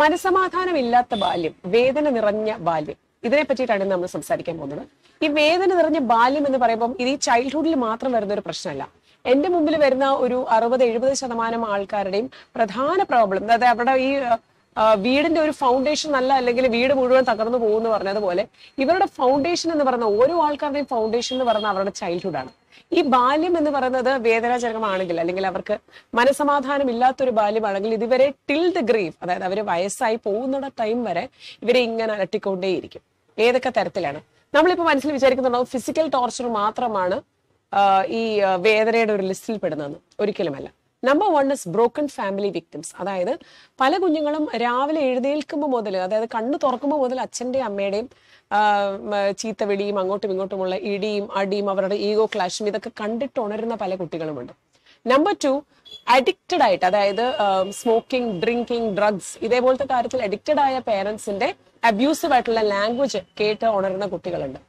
മനസമാധാനമില്ലാത്ത ബാല്യം വേദന നിറഞ്ഞ ബാല്യം. ഇതിനെ പറ്റിയിട്ടാണ് നമ്മൾ സംസാരിക്കാൻ പോകുന്നത്. ഈ വേദന നിറഞ്ഞ ബാല്യം എന്ന് പറയുമ്പോൾ ഇത് ഈ ചൈൽഡ്ഹുഡിൽ മാത്രം വരുന്ന ഒരു പ്രശ്നമല്ല. എന്റെ മുമ്പിൽ വരുന്ന ഒരു അറുപത് എഴുപത് ശതമാനം ആൾക്കാരുടെയും പ്രധാന പ്രോബ്ലം അതായത് അവിടെ ഈ വീടിന്റെ ഒരു ഫൗണ്ടേഷൻ നല്ല അല്ലെങ്കിൽ വീട് മുഴുവൻ തകർന്നു പോകുമെന്ന് പറഞ്ഞതുപോലെ ഇവരുടെ ഫൗണ്ടേഷൻ എന്ന് പറയുന്ന ഓരോ ആൾക്കാരുടെയും ഫൗണ്ടേഷൻ എന്ന് പറയുന്ന അവരുടെ ചൈൽഡ്ഹുഡ് ആണ്. ഈ ബാല്യം എന്ന് പറയുന്നത് വേദനാജനകമാണെങ്കിൽ അല്ലെങ്കിൽ അവർക്ക് മനസമാധാനം ഇല്ലാത്തൊരു ബാല്യമാണെങ്കിൽ ഇതുവരെ ടിൽ ദ ഗ്രീവ് അതായത് അവർ വയസ്സായി പോകുന്ന ടൈം വരെ ഇവരെ ഇങ്ങനെ അലട്ടിക്കൊണ്ടേയിരിക്കും. ഏതൊക്കെ തരത്തിലാണ്? നമ്മളിപ്പോൾ മനസ്സിൽ വിചാരിക്കുന്നുണ്ടാവും ഫിസിക്കൽ ടോർച്ചർ മാത്രമാണ് ഈ വേദനയുടെ ഒരു ലിസ്റ്റിൽ പെടുന്നതെന്ന്. ഒരിക്കലുമല്ല. Number one is broken family victims അതായത് പല കുഞ്ഞുങ്ങളും രാവിലെ എഴുന്നേൽക്കുമ്പോൾ മുതൽ അതായത് കണ്ണ് തുറക്കുമ്പോൾ മുതൽ അച്ഛന്റെയും അമ്മയുടെയും ചീത്ത വിളിയും ചീത്തവിളിയും അങ്ങോട്ടും ഇങ്ങോട്ടുമുള്ള ഇടിയും അടിയും അവരുടെ ഈഗോ ക്ലാഷും ഇതൊക്കെ കണ്ടിട്ട് ഉണരുന്ന പല കുട്ടികളുമുണ്ട്. നമ്പർ ടു അഡിക്റ്റഡ് ആയിട്ട് അതായത് സ്മോക്കിംഗ് ഡ്രിങ്കിങ് ഡ്രഗ്സ് ഇതേപോലത്തെ കാര്യത്തിൽ അഡിക്റ്റഡ് ആയ പേരൻസിന്റെ അബ്യൂസീവ് ആയിട്ടുള്ള ലാംഗ്വേജ് കേട്ട് ഉണരുന്ന കുട്ടികളുണ്ട്.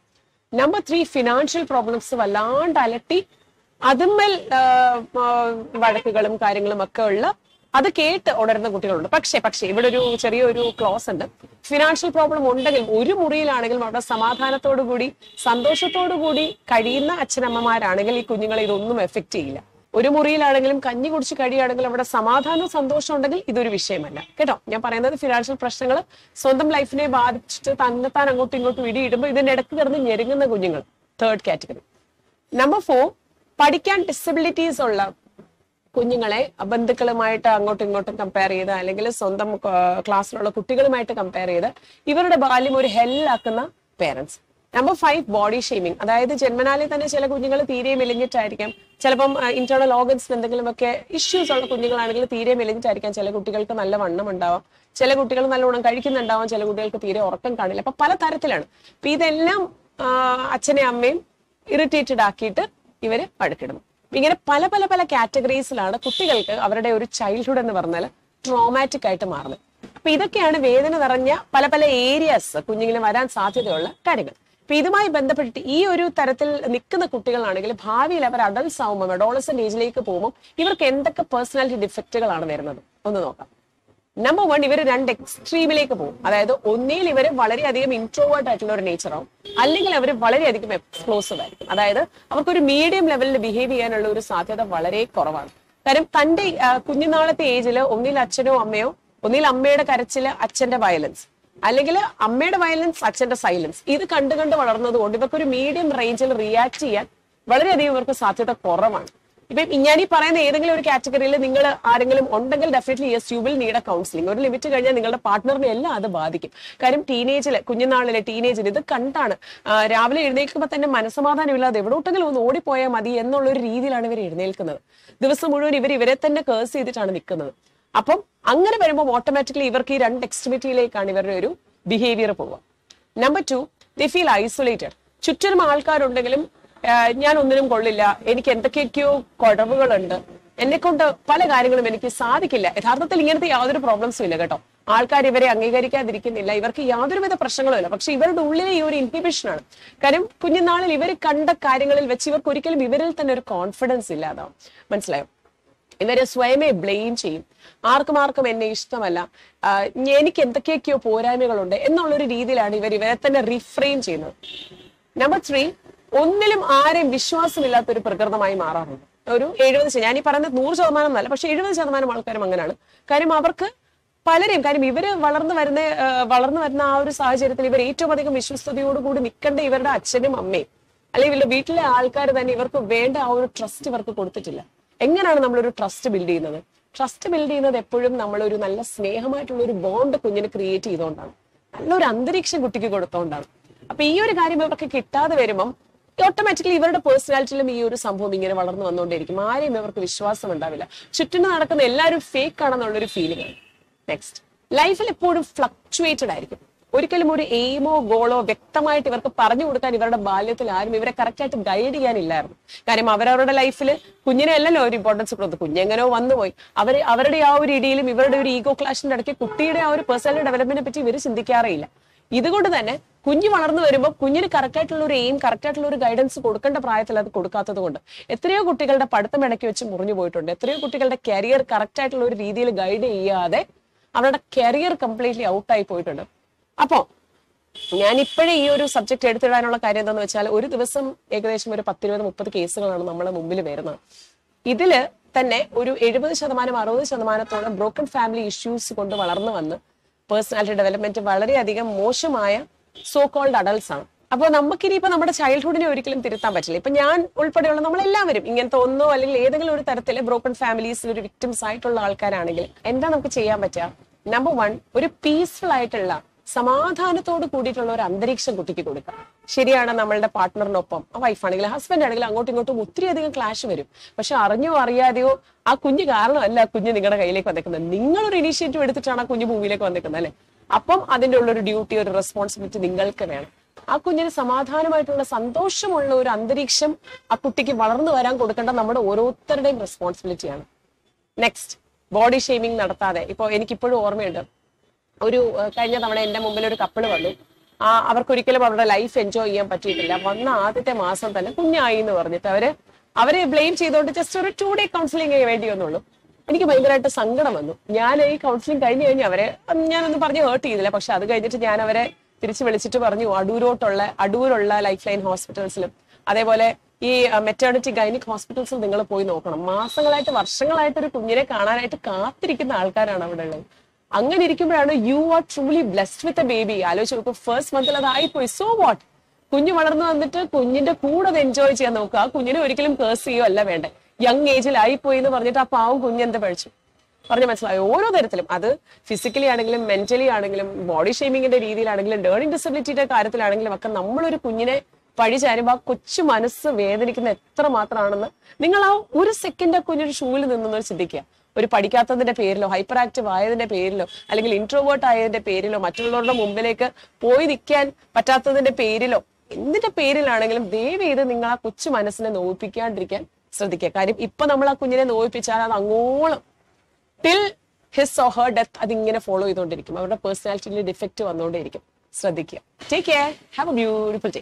നമ്പർ ത്രീ ഫിനാൻഷ്യൽ പ്രോബ്ലംസ് വല്ലാണ്ട് അലട്ടി ആ, വഴക്കുകളും കാര്യങ്ങളും ഒക്കെ ഉള്ള അത് കേട്ട് ഉണരുന്ന കുട്ടികളുണ്ട്. പക്ഷേ പക്ഷേ ഇവിടെ ഒരു ചെറിയൊരു ക്ലോസ് ഉണ്ട്. ഫിനാൻഷ്യൽ പ്രോബ്ലം ഉണ്ടെങ്കിലും ഒരു മുറിയിലാണെങ്കിലും അവിടെ സമാധാനത്തോടു കൂടി സന്തോഷത്തോടു കൂടി കഴിയുന്ന അച്ഛനമ്മമാരാണെങ്കിൽ ഈ കുഞ്ഞുങ്ങളെ ഇതൊന്നും എഫക്ട് ചെയ്യില്ല. ഒരു മുറിയിലാണെങ്കിലും കഞ്ഞി കുടിച്ച് കഴിയുകയാണെങ്കിലും അവിടെ സമാധാനവും സന്തോഷം ഉണ്ടെങ്കിൽ ഇതൊരു വിഷയമല്ല. കേട്ടോ? ഞാൻ പറയുന്നത് ഫിനാൻഷ്യൽ പ്രശ്നങ്ങൾ സ്വന്തം ലൈഫിനെ ബാധിച്ചിട്ട് തന്നെത്താൻ അങ്ങോട്ടും ഇങ്ങോട്ടും ഇടിയിടുമ്പോൾ ഇതിന്റെ ഇടയ്ക്ക് കിടന്ന് ഞെരുങ്ങുന്ന കുഞ്ഞുങ്ങൾ. തേർഡ് കാറ്റഗറി നമ്പർ ഫോർ പഠിക്കാൻ ഡിസബിലിറ്റീസ് ഉള്ള കുഞ്ഞുങ്ങളെ ബന്ധുക്കളുമായിട്ട് അങ്ങോട്ടും ഇങ്ങോട്ടും കമ്പയർ ചെയ്ത് അല്ലെങ്കിൽ സ്വന്തം ക്ലാസ്സിലുള്ള കുട്ടികളുമായിട്ട് കമ്പയർ ചെയ്ത് ഇവരുടെ ബാല്യം ഒരു ഹെല്ലാക്കുന്ന parents number five body shaming അതായത് ജന്മനാലിൽ തന്നെ ചില കുഞ്ഞുങ്ങൾ തീരെ മെലിഞ്ഞിട്ടായിരിക്കാം. ചിലപ്പം ഇന്റേണൽ ഓർഗൻസിന് എന്തെങ്കിലുമൊക്കെ ഇഷ്യൂസ് ഉള്ള കുഞ്ഞുങ്ങളാണെങ്കിൽ തീരെ മെലിഞ്ഞിട്ടായിരിക്കാം. ചില കുട്ടികൾക്ക് നല്ല വണ്ണം ഉണ്ടാവാം. ചില കുട്ടികൾ നല്ലവണ്ണം കഴിക്കുന്നുണ്ടാവാം. ചില കുട്ടികൾക്ക് തീരെ ഉറക്കം കാണില്ല. അപ്പൊ പല തരത്തിലാണ് അപ്പൊ ഇതെല്ലാം അച്ഛനെയും അമ്മയും ഇറിറ്റേറ്റഡ് ആക്കിയിട്ട് ഇവർ വഴക്കിടുന്നു ഇങ്ങനെ പല പല പല കാറ്റഗറീസിലാണ് കുട്ടികൾക്ക് അവരുടെ ഒരു ചൈൽഡ്ഹുഡ് എന്ന് പറഞ്ഞാൽ ട്രോമാറ്റിക് ആയിട്ട് മാറുന്നത്. അപ്പൊ ഇതൊക്കെയാണ് വേദന നിറഞ്ഞ പല പല ഏരിയാസ് കുഞ്ഞുങ്ങളിൽ വരാൻ സാധ്യതയുള്ള കാര്യങ്ങൾ. അപ്പൊ ഇതുമായി ബന്ധപ്പെട്ടിട്ട് ഈ ഒരു തരത്തിൽ നിൽക്കുന്ന കുട്ടികളാണെങ്കിൽ ഭാവിയിൽ അവർ അഡൽസ് ആവുമ്പോൾ അഡോളസന്റ് ഏജിലേക്ക് പോകുമ്പോൾ ഇവർക്ക് എന്തൊക്കെ പേഴ്സണാലിറ്റി ഡിഫക്റ്റുകളാണ് വരുന്നത്? ഒന്ന് നോക്കാം. നമ്പർ വൺ ഇവർ രണ്ട് എക്സ്ട്രീമിലേക്ക് പോകും. അതായത് ഒന്നിൽ ഇവർ വളരെയധികം ഇൻട്രോവേർട്ട് ആയിട്ടുള്ള ഒരു നേച്ചർ ആവും. അല്ലെങ്കിൽ അവർ വളരെയധികം എക്സ്പ്ലോസീവ് ആയിരിക്കും. അതായത് അവർക്കൊരു മീഡിയം ലെവലിൽ ബിഹേവ് ചെയ്യാനുള്ള ഒരു സാധ്യത വളരെ കുറവാണ്. കാരണം തന്റെ കുഞ്ഞുനാളത്തെ ഏജിൽ ഒന്നിൽ അച്ഛനോ അമ്മയോ ഒന്നിൽ അമ്മയുടെ കരച്ചിൽ അച്ഛന്റെ വയലൻസ് അല്ലെങ്കിൽ അമ്മയുടെ വയലൻസ് അച്ഛന്റെ സൈലൻസ് ഇത് കണ്ടു വളർന്നത് കൊണ്ട് ഇവർക്ക് ഒരു മീഡിയം റേഞ്ചിൽ റിയാക്ട് ചെയ്യാൻ വളരെയധികം ഇവർക്ക് സാധ്യത കുറവാണ്. ഇപ്പം ഞാൻ ഈ പറയുന്ന ഏതെങ്കിലും ഒരു കാറ്റഗറിയിൽ നിങ്ങൾ ആരെങ്കിലും ഉണ്ടെങ്കിൽ definitely yes you will need a counselling ഒരു ലിമിറ്റ് കഴിഞ്ഞാൽ നിങ്ങളുടെ പാർട്ട്ണറിനെ എല്ലാം അത് ബാധിക്കും. കാര്യം ടീനേജിൽ കുഞ്ഞുനാളിലെ ടീനേജിൽ ഇത് കണ്ടാണ്. രാവിലെ എഴുന്നേൽക്കുമ്പോൾ തന്നെ മനസ്സമാധാനമില്ലാതെ എവിടോട്ടെങ്കിലും ഒന്ന് ഓടിപ്പോയാൽ മതി എന്നുള്ള ഒരു രീതിയിലാണ് ഇവർ എഴുന്നേൽക്കുന്നത്. ദിവസം മുഴുവൻ ഇവർ ഇവരെ തന്നെ കേഴ്സ് ചെയ്തിട്ടാണ് നിൽക്കുന്നത്. അപ്പം അങ്ങനെ വരുമ്പോൾ ഓട്ടോമാറ്റിക്കലി ഇവർക്ക് ഈ രണ്ട് എക്സ്ട്രിമിറ്റിയിലേക്കാണ് ഇവരുടെ ഒരു ബിഹേവിയർ പോവുക. Number two the feel isolated ചുറ്റിനും ആൾക്കാരുണ്ടെങ്കിലും ഞാൻ ഒന്നിനും കൊള്ളില്ല. എനിക്ക് എന്തൊക്കെയൊക്കെയോ കുഴവുകളുണ്ട് എന്നെ കൊണ്ട് പല കാര്യങ്ങളും എനിക്ക് സാധിക്കില്ല. യഥാർത്ഥത്തിൽ ഇങ്ങനത്തെ യാതൊരു പ്രോബ്ലംസും ഇല്ല കേട്ടോ. ആൾക്കാർ ഇവരെ അംഗീകരിക്കാതിരിക്കുന്നില്ല. ഇവർക്ക് യാതൊരുവിധ പ്രശ്നങ്ങളും ഇല്ല. പക്ഷെ ഇവരുടെ ഉള്ളിലെ ഈ ഒരു ഇൻഹിബിഷനാണ് കാര്യം കുഞ്ഞുനാളിൽ ഇവർ കണ്ട കാര്യങ്ങളിൽ വെച്ച് ഇവർക്ക് ഒരിക്കലും ഇവരിൽ തന്നെ ഒരു കോൺഫിഡൻസ് ഇല്ലാതാവും മനസ്സിലായോ? ഇവരെ സ്വയമേ ബ്ലെയിം ചെയ്യും. ആർക്കും ആർക്കും എന്നെ ഇഷ്ടമല്ല. എനിക്ക് എന്തൊക്കെയൊക്കെയോ പോരായ്മകളുണ്ട് എന്നുള്ളൊരു രീതിയിലാണ് ഇവർ ഇവരെ തന്നെ റിഫ്രെയിം ചെയ്യുന്നത്. നമ്പർ ത്രീ ഒന്നിലും ആരെയും വിശ്വാസമില്ലാത്ത ഒരു പ്രകൃതമായി മാറാറുണ്ട്. ഒരു എഴുപത് ഞാൻ ഈ പറയുന്നത് നൂറ് ശതമാനം എന്നല്ല പക്ഷെ എഴുപത് ശതമാനം ആൾക്കാരും അങ്ങനെയാണ്. കാര്യം അവർക്ക് പലരെയും കാര്യം ഇവർ വളർന്നു വരുന്ന വളർന്നു വരുന്ന ആ ഒരു സാഹചര്യത്തിൽ ഇവർ ഏറ്റവും അധികം വിശ്വസ്തയോടുകൂടി നിൽക്കേണ്ട ഇവരുടെ അച്ഛനും അമ്മയും അല്ലെങ്കിൽ ഇവരുടെ വീട്ടിലെ ആൾക്കാർ തന്നെ ഇവർക്ക് വേണ്ട ആ ഒരു ട്രസ്റ്റ് ഇവർക്ക് കൊടുത്തിട്ടില്ല. എങ്ങനെയാണ് നമ്മളൊരു ട്രസ്റ്റ് ബിൽഡ് ചെയ്യുന്നത്? ട്രസ്റ്റ് ബിൽഡ് ചെയ്യുന്നത് എപ്പോഴും നമ്മളൊരു നല്ല സ്നേഹമായിട്ടുള്ള ഒരു ബോണ്ട് കുഞ്ഞിന് ക്രിയേറ്റ് ചെയ്തുകൊണ്ടാണ്. നല്ലൊരു അന്തരീക്ഷം കുട്ടിക്ക് കൊടുത്തോണ്ടാണ്. അപ്പൊ ഈ ഒരു കാര്യം ഇവർക്ക് കിട്ടാതെ വരുമ്പം ഓട്ടോമാറ്റിക്കലി ഇവരുടെ പേഴ്സണാലിറ്റിയിലും ഈ ഒരു സംഭവം ഇങ്ങനെ വളർന്നു വന്നുകൊണ്ടിരിക്കും ആരെയും ഇവർക്ക് വിശ്വാസം ഉണ്ടാവില്ല. ചുറ്റിന് നടക്കുന്ന എല്ലാവരും ഫേക്ക് ആണെന്നുള്ള ഒരു ഫീലിംഗ് ആണ് നെക്സ്റ്റ് ലൈഫിൽ എപ്പോഴും ഫ്ലക്ച്വേറ്റഡ് ആയിരിക്കും. ഒരിക്കലും ഒരു എയിമോ ഗോളോ വ്യക്തമായിട്ട് ഇവർക്ക് പറഞ്ഞു കൊടുക്കാൻ ഇവരുടെ ബാല്യത്തിൽ ആരും ഇവരെ കറക്റ്റായിട്ട് ഗൈഡ് ചെയ്യാനില്ലായിരുന്നു. കാര്യം അവരവരുടെ ലൈഫിൽ കുഞ്ഞിനെ അല്ലല്ലോ ഒരു ഇമ്പോർട്ടൻസ് കൊടുത്തു കുഞ്ഞെങ്ങനോ വന്നുപോയി. അവർ അവരുടെ ആ ഒരു ഇടിയിലും ഇവരുടെ ഒരു ഈഗോ ക്ലാഷിന്റെ ഇടയ്ക്ക് കുട്ടിയുടെ ആ ഒരു പേഴ്സണൽ ഡെവലപ്മെന്റിനെ പറ്റി ഇവർ ചിന്തിക്കാറേയില്ല ഇതുകൊണ്ട് തന്നെ കുഞ്ഞ് വളർന്നു വരുമ്പോൾ കുഞ്ഞിന് കറക്റ്റ് ആയിട്ടുള്ള ഒരു എയിം കറക്റ്റ് ആയിട്ടുള്ള ഒരു ഗൈഡൻസ് കൊടുക്കേണ്ട പ്രായത്തിൽ അത് കൊടുക്കാത്തത് കൊണ്ട് എത്രയോ കുട്ടികളുടെ പഠിത്തം ഇടയ്ക്ക് വെച്ച് മുറിഞ്ഞു പോയിട്ടുണ്ട്. എത്രയോ കുട്ടികളുടെ കരിയർ കറക്റ്റ് ആയിട്ടുള്ള ഒരു രീതിയിൽ ഗൈഡ് ചെയ്യാതെ അവരുടെ കരിയർ കംപ്ലീറ്റ്ലി ഔട്ടായി പോയിട്ടുണ്ട്. അപ്പോ ഞാൻ ഇപ്പോഴേ ഈ ഒരു സബ്ജക്ട് എടുത്തിടാനുള്ള കാര്യം എന്താണെന്ന് വെച്ചാൽ ഒരു ദിവസം ഏകദേശം ഒരു പത്തിരുപത് മുപ്പത് കേസുകളാണ് നമ്മളെ മുമ്പിൽ വരുന്നത്. ഇതിൽ തന്നെ ഒരു എഴുപത് ശതമാനം അറുപത് ശതമാനത്തോളം ബ്രോക്കൺ ഫാമിലി ഇഷ്യൂസ് കൊണ്ട് വളർന്നു വന്ന് പേഴ്സണാലിറ്റി ഡെവലപ്മെന്റ് വളരെയധികം മോശമായ സോ കോൾഡ് അഡൾട്ട്സ് ആണ്. അപ്പോൾ നമുക്കിനി ഇപ്പൊ നമ്മുടെ ചൈൽഡ്ഹുഡിനെ ഒരിക്കലും തിരുത്താൻ പറ്റില്ല. ഇപ്പൊ ഞാൻ ഉൾപ്പെടെയുള്ള നമ്മളെല്ലാവരും ഇങ്ങനത്തെ ഒന്നോ അല്ലെങ്കിൽ ഏതെങ്കിലും ഒരു തരത്തിലെ ബ്രോക്കൺ ഫാമിലീസിൽ ഒരു വിക്ടിംസ് ആയിട്ടുള്ള ആൾക്കാരാണെങ്കിൽ എന്താ നമുക്ക് ചെയ്യാൻ പറ്റുക? നമ്പർ വൺ ഒരു പീസ്ഫുൾ ആയിട്ടുള്ള സമാധാനത്തോട് കൂടിയിട്ടുള്ള ഒരു അന്തരീക്ഷം കുട്ടിക്ക് കൊടുക്കുക ശരിയാണ് നമ്മളുടെ പാർട്ട്ണറിനൊപ്പം ആ വൈഫാണെങ്കിൽ ഹസ്ബൻഡ് ആണെങ്കിൽ അങ്ങോട്ടും ഇങ്ങോട്ടും ഒത്തിരി അധികം ക്ലാഷ് വരും. പക്ഷെ അറിഞ്ഞോ അറിയാതെയോ ആ കുഞ്ഞ് കാരണമല്ല ആ കുഞ്ഞ് നിങ്ങളുടെ കയ്യിലേക്ക് വന്നേക്കുന്നത്. നിങ്ങളൊരു ഇനീഷ്യേറ്റീവ് എടുത്തിട്ടാണ് ആ കുഞ്ഞ് ഭൂമിയിലേക്ക് വന്നേക്കുന്നത് അല്ലെ? അപ്പം അതിന്റെ ഉള്ള ഒരു ഡ്യൂട്ടി ഒരു റെസ്പോൺസിബിലിറ്റി നിങ്ങൾക്ക് വേണം. ആ കുഞ്ഞിന് സമാധാനമായിട്ടുള്ള സന്തോഷമുള്ള ഒരു അന്തരീക്ഷം ആ കുട്ടിക്ക് വളർന്നു വരാൻ കൊടുക്കേണ്ട നമ്മുടെ ഓരോരുത്തരുടെയും റെസ്പോൺസിബിലിറ്റിയാണ് നെക്സ്റ്റ് ബോഡി ഷെയ്മിങ് നടത്താതെ. ഇപ്പോൾ എനിക്കിപ്പോഴും ഓർമ്മയുണ്ട്. ഒരു കഴിഞ്ഞ തവണ എന്റെ മുമ്പിൽ ഒരു കപ്പിൾ വന്നു. ആ അവർക്കൊരിക്കലും അവരുടെ ലൈഫ് എൻജോയ് ചെയ്യാൻ പറ്റിയിട്ടില്ല. വന്ന ആദ്യത്തെ മാസം തന്നെ കുഞ്ഞായി എന്ന് പറഞ്ഞിട്ട് അവർ അവരെ ബ്ലെയിം ചെയ്തുകൊണ്ട് ജസ്റ്റ് ഒരു ടു ഡേ കൗൺസിലിംഗ് വേണ്ടി വന്നുള്ളൂ. എനിക്ക് ഭയങ്കരമായിട്ട് സങ്കടം വന്നു. ഞാൻ ഈ കൗൺസിലിംഗ് കഴിഞ്ഞ് കഴിഞ്ഞ് അവരെ ഞാനൊന്നും പറഞ്ഞ് ഹേർട്ട് ചെയ്തില്ല. പക്ഷെ അത് കഴിഞ്ഞിട്ട് ഞാൻ അവരെ തിരിച്ചു വിളിച്ചിട്ട് പറഞ്ഞു അടൂരോട്ടുള്ള അടൂരുള്ള ലൈഫ് ലൈൻ ഹോസ്പിറ്റൽസിലും അതേപോലെ ഈ മെറ്റേണിറ്റി ഗൈനിക് ഹോസ്പിറ്റൽസിൽ നിങ്ങൾ പോയി നോക്കണം. മാസങ്ങളായിട്ട് വർഷങ്ങളായിട്ട് ഒരു കുഞ്ഞിനെ കാണാനായിട്ട് കാത്തിരിക്കുന്ന ആൾക്കാരാണ് അവിടെ ഉള്ളത്. അങ്ങനെ ഇരിക്കുമ്പോഴാണ് you are truly blessed with a baby ആലോചിച്ച് നോക്കും ഫസ്റ്റ് മന്തിൽ അതായിപ്പോയി. സോ വാട്ട് കുഞ്ഞു വളർന്നു വന്നിട്ട് കുഞ്ഞിന്റെ കൂടെ അത് എൻജോയ് ചെയ്യാൻ നോക്കുക ആ കുഞ്ഞിനെ ഒരിക്കലും കേസ് ചെയ്യോ അല്ല വേണ്ടേ. യങ് ഏജിൽ ആയിപ്പോയി എന്ന് പറഞ്ഞിട്ട് ആ പാവം കുഞ്ഞെന്ത് പഴിച്ചു പറഞ്ഞ മനസ്സിലായി? ഓരോ തരത്തിലും. അത് ഫിസിക്കലി ആണെങ്കിലും മെന്റലി ആണെങ്കിലും ബോഡി ഷെയ്മിങ്ങിന്റെ രീതിയിലാണെങ്കിലും ലേണിംഗ് ഡിസബിലിറ്റിയുടെ കാര്യത്തിലാണെങ്കിലും ഒക്കെ നമ്മളൊരു കുഞ്ഞിനെ പഴി ചാരുമ്പോൾ ആ കൊച്ചു മനസ്സ് വേദനിക്കുന്ന എത്ര മാത്രമാണെന്ന് നിങ്ങൾ ആ ഒരു സെക്കൻഡ് ആ കുഞ്ഞൊരു ഷൂവിൽ നിന്നൊന്ന് ചിന്തിക്കുക. ഒരു പഠിക്കാത്തതിന്റെ പേരിലോ ഹൈപ്പർ ആക്റ്റീവ് ആയതിന്റെ പേരിലോ അല്ലെങ്കിൽ ഇൻട്രോവേർട്ട് ആയതിന്റെ പേരിലോ മറ്റുള്ളവരുടെ മുമ്പിലേക്ക് പോയി നിൽക്കാൻ പറ്റാത്തതിന്റെ പേരിലോ എന്തിന്റെ പേരിലാണെങ്കിലും ദയവ് ചെയ്ത് നിങ്ങൾ ആ കൊച്ചു മനസ്സിനെ നോവിപ്പിക്കാണ്ടിരിക്കാൻ ശ്രദ്ധിക്കുക. കാര്യം ഇപ്പൊ നമ്മൾ ആ കുഞ്ഞിനെ നോവിപ്പിച്ചാൽ അത് അങ്ങോളം till his or her death അതിങ്ങനെ ഫോളോ ചെയ്തുകൊണ്ടിരിക്കും. അവരുടെ പേഴ്സണാലിറ്റിയിൽ ഡിഫക്റ്റ് വന്നുകൊണ്ടേയിരിക്കും. ശ്രദ്ധിക്കുക. Take care have a beautiful day